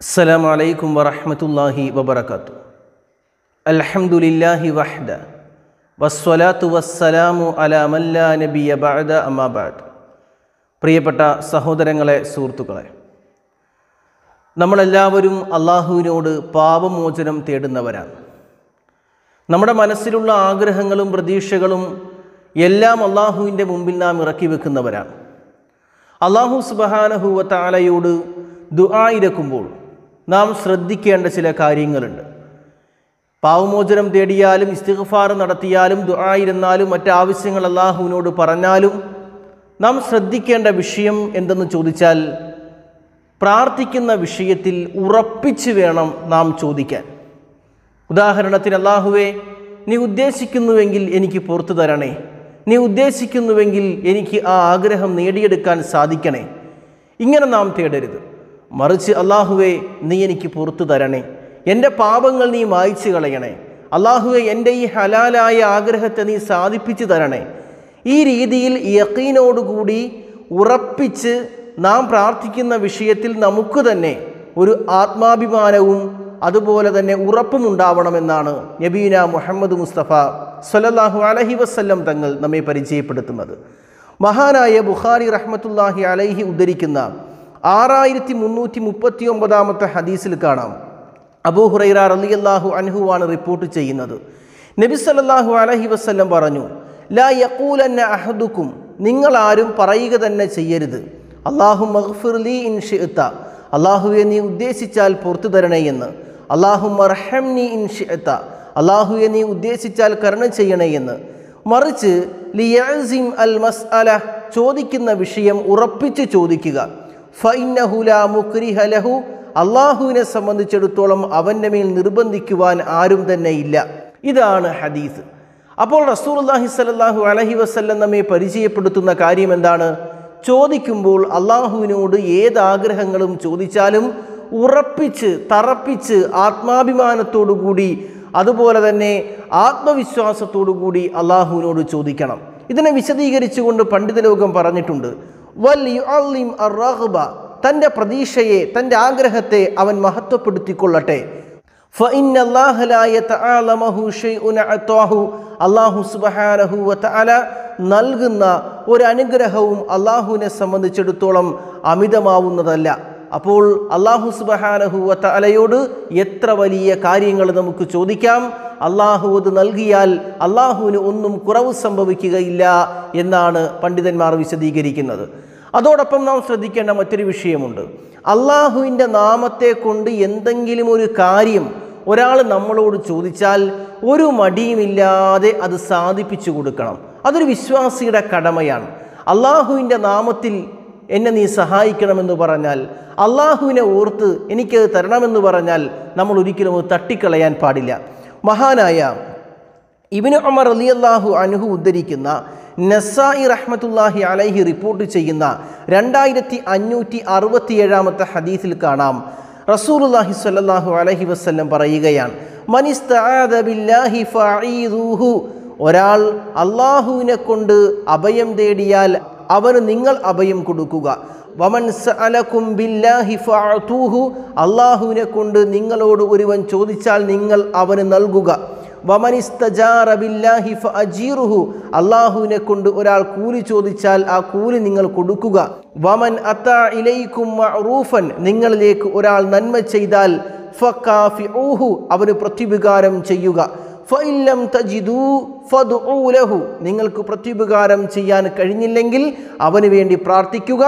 السلام عليكم ورحمة الله وبركاته الحمد لله وحده والصلاة والسلام على من لا نبي بعد أما بعد പ്രിയപ്പെട്ട സഹോദരങ്ങളെ സുഹൃത്തുക്കളെ നമ്മളെല്ലാവരും അള്ളാഹുവിനോട് പാപമോചനം തേടുന്നവരാണ് നമ്മുടെ മനസ്സിലുള്ള ആഗ്രഹങ്ങളും പ്രതീക്ഷകളും എല്ലാം അള്ളാഹുവിൻ്റെ മുമ്പിൽ നാം ഇറക്കി വെക്കുന്നവരാണ് അള്ളാഹു സുബഹാനഹുവ താലയോട് ദുആയിരക്കുമ്പോൾ നാം ശ്രദ്ധിക്കേണ്ട ചില കാര്യങ്ങളുണ്ട്. പാവമോചനം തേടിയാലും ഇസ്തിഗ്ഫാർ നടത്തിയാലും ദുആയിരുന്നാലും മറ്റാവശ്യങ്ങൾ അള്ളാഹുവിനോട് പറഞ്ഞാലും നാം ശ്രദ്ധിക്കേണ്ട വിഷയം എന്തെന്ന് ചോദിച്ചാൽ പ്രാർത്ഥിക്കുന്ന വിഷയത്തിൽ ഉറപ്പിച്ച് വേണം നാം ചോദിക്കാൻ. ഉദാഹരണത്തിന് അള്ളാഹുവെ നീ ഉദ്ദേശിക്കുന്നുവെങ്കിൽ എനിക്ക് പുറത്തു തരണേ. നീ ഉദ്ദേശിക്കുന്നുവെങ്കിൽ എനിക്ക് ആ ആഗ്രഹം നേടിയെടുക്കാൻ സാധിക്കണേ. ഇങ്ങനെ നാം തേടരുത്. മറിച്ച് അള്ളാഹുവെ നീ എനിക്ക് പുറത്തു തരണേ. എന്റെ പാപങ്ങൾ നീ മായ്ച്ചു കളയണേ. അള്ളാഹുവെ എന്റെ ഈ ഹലാലായ ആഗ്രഹത്തെ നീ സാധിപ്പിച്ചു തരണേ. ഈ രീതിയിൽ യക്കീനോടുകൂടി ഉറപ്പിച്ച് നാം പ്രാർത്ഥിക്കുന്ന വിഷയത്തിൽ നമുക്ക് തന്നെ ഒരു ആത്മാഭിമാനവും അതുപോലെ തന്നെ ഉറപ്പും ഉണ്ടാവണമെന്നാണ് നബീന മുഹമ്മദ് മുസ്തഫ സല്ലല്ലാഹു അലഹി വസ്ല്ലം തങ്ങൾ നമ്മെ പരിചയപ്പെടുത്തുന്നത്. മഹാനായ ബുഖാരി റഹ്മത്തുല്ലാഹി അലൈഹി ഉദ്ധരിക്കുന്ന ആറായിരത്തി മുന്നൂറ്റി മുപ്പത്തി ഒമ്പതാമത്തെ ഹദീസിൽ കാണാം. അബൂ ഹുറൈറ റളിയല്ലാഹു അൻഹുവാണ് റിപ്പോർട്ട് ചെയ്യുന്നത്. നബി സല്ലല്ലാഹു അലഹി വസല്ലം പറഞ്ഞു ലാ യഖൂലന്ന അഹദുക്കും നിങ്ങൾ ആരും പറയുക തന്നെ ചെയ്യരുത്. അള്ളാഹു മഹ്ഫിർലി ഇൻ ഷിഅത്ത അള്ളാഹുവെ നീ ഉദ്ദേശിച്ചാൽ പുറത്തു തരണേ എന്ന്. അള്ളാഹു മർഹംനി ഇൻ ഷിഅത്ത അള്ളാഹുവെ നീ ഉദ്ദേശിച്ചാൽ കരുണ ചെയ്യണേ എന്ന്. മറിച്ച് ലിയാസിം അൽ മസ് അല ചോദിക്കുന്ന വിഷയം ഉറപ്പിച്ച് ചോദിക്കുക. ലഹു. അള്ളാഹുവിനെ സംബന്ധിച്ചിടത്തോളം അവന്റെ മേൽ നിർബന്ധിക്കുവാൻ ആരും തന്നെ ഇല്ല. ഇതാണ് ഹദീസ്. അപ്പോൾ റസൂൽല്ലാഹി സലാഹു അലഹി വസ്ല്ലം നമ്മെ പരിചയപ്പെടുത്തുന്ന കാര്യം എന്താണ്? ചോദിക്കുമ്പോൾ അള്ളാഹുവിനോട് ഏതാഗ്രഹങ്ങളും ചോദിച്ചാലും ഉറപ്പിച്ച് തറപ്പിച്ച് ആത്മാഭിമാനത്തോടുകൂടി അതുപോലെ തന്നെ ആത്മവിശ്വാസത്തോടുകൂടി അള്ളാഹുവിനോട് ചോദിക്കണം. ഇതിനെ വിശദീകരിച്ചുകൊണ്ട് പണ്ഡിതലോകം പറഞ്ഞിട്ടുണ്ട്. വൽ യുഅല്ലിം തന്റെ പ്രതീക്ഷയെ തന്റെ ആഗ്രഹത്തെ അവൻ മഹത്വപ്പെടുത്തിക്കൊള്ളട്ടെ. നൽകുന്ന ഒരു അനുഗ്രഹവും അള്ളാഹുവിനെ സംബന്ധിച്ചിടത്തോളം അമിതമാവുന്നതല്ല. അപ്പോൾ അള്ളാഹു സുബഹാനഹു വതആലയോട് എത്ര വലിയ കാര്യങ്ങൾ നമുക്ക് ചോദിക്കാം? അള്ളാഹു അത് നൽകിയാൽ അള്ളാഹുവിന് ഒന്നും കുറവ് സംഭവിക്കുകയില്ല എന്നാണ് പണ്ഡിതന്മാർ വിശദീകരിക്കുന്നത്. അതോടൊപ്പം നാം ശ്രദ്ധിക്കേണ്ട മറ്റൊരു വിഷയമുണ്ട്. അള്ളാഹുവിന്റെ നാമത്തെ കൊണ്ട് എന്തെങ്കിലും ഒരു കാര്യം ഒരാൾ നമ്മളോട് ചോദിച്ചാൽ ഒരു മടിയുമില്ലാതെ അത് സാധിപ്പിച്ചു കൊടുക്കണം. അതൊരു വിശ്വാസിയുടെ കടമയാണ്. അള്ളാഹുവിന്റെ നാമത്തിൽ എന്നെ നീ സഹായിക്കണമെന്ന് പറഞ്ഞാൽ അള്ളാഹുവിനെ ഓർത്ത് എനിക്കത് തരണമെന്ന് പറഞ്ഞാൽ നമ്മൾ ഒരിക്കലും തട്ടിക്കളയാൻ പാടില്ല. മഹാനായ ഇബിന് ഉമർ അലി അള്ളാഹു അനുഹു ഉദ്ധരിക്കുന്ന നസായി റഹ്മത്തുല്ലാഹി അലൈഹി റിപ്പോർട്ട് ചെയ്യുന്ന രണ്ടായിരത്തി അഞ്ഞൂറ്റി അറുപത്തി ഏഴാമത്തെ ഹദീസിൽ കാണാം. റസൂലുല്ലാഹി സ്വല്ലല്ലാഹു അലൈഹി വസല്ലം പറയുകയാണ് ഒരാൾ അള്ളാഹുവിനെ കൊണ്ട് അഭയം തേടിയാൽ അവന് നിങ്ങൾ അഭയം കൊടുക്കുക. വമൻ ബില്ലാഹി ഫഅതൂഹു. അള്ളാഹുവിനെ കൊണ്ട് നിങ്ങളോട് ഒരുവൻ ചോദിച്ചാൽ നിങ്ങൾ അവന് നൽകുക. വമനിസ്തജാറബില്ലാഹി ഫഅജീറുഹു. അള്ളാഹുവിനെ കൊണ്ട് ഒരാൾ കൂലി ചോദിച്ചാൽ ആ കൂലി നിങ്ങൾ കൊടുക്കുക. വമൻ അത്ത ഇലൈക്കും മഅറൂഫൻ. നിങ്ങളിലേക്ക് ഒരാൾ നന്മ ചെയ്താൽ ഫക്കാഫിഊഹു അവന് പ്രത്യുപകാരം ചെയ്യുക. ഫഇല്ലം തജിദൂ ഫദ്ഉ ലഹു. നിങ്ങൾക്ക് പ്രത്യുപകാരം ചെയ്യാൻ കഴിഞ്ഞില്ലെങ്കിൽ അവന് വേണ്ടി പ്രാർത്ഥിക്കുക.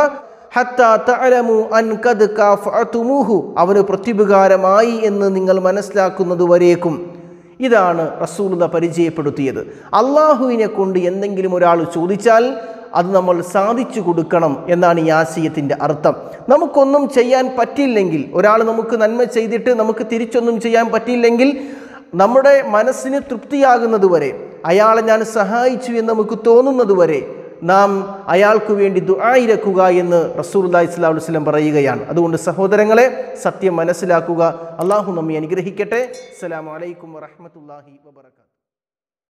അവന് പ്രത്യുപകാരമായി എന്ന് നിങ്ങൾ മനസ്സിലാക്കുന്നത് വരേക്കും. ഇതാണ് റസൂലത പരിചയപ്പെടുത്തിയത്. അള്ളാഹുവിനെ കൊണ്ട് എന്തെങ്കിലും ഒരാൾ ചോദിച്ചാൽ അത് നമ്മൾ സാധിച്ചു കൊടുക്കണം എന്നാണ് ഈ ആശയത്തിന്റെ അർത്ഥം. നമുക്കൊന്നും ചെയ്യാൻ പറ്റില്ലെങ്കിൽ ഒരാൾ നമുക്ക് നന്മ ചെയ്തിട്ട് നമുക്ക് തിരിച്ചൊന്നും ചെയ്യാൻ പറ്റില്ലെങ്കിൽ നമ്മുടെ മനസ്സിന് തൃപ്തിയാകുന്നത് വരെ അയാളെ ഞാൻ സഹായിച്ചു എന്ന് നമുക്ക് തോന്നുന്നത് വരെ നാം അയാൾക്ക് വേണ്ടി ദുആയിരക്കുക എന്ന് റസൂൽ ഇസ്ലാം വസ്ലം പറയുകയാണ്. അതുകൊണ്ട് സഹോദരങ്ങളെ സത്യം മനസ്സിലാക്കുക. അള്ളാഹു നമ്മെ അനുഗ്രഹിക്കട്ടെ. അസ്സലാമു അലൈക്കും വറഹ്മത്തുള്ളാഹി വബറകാതുഹു.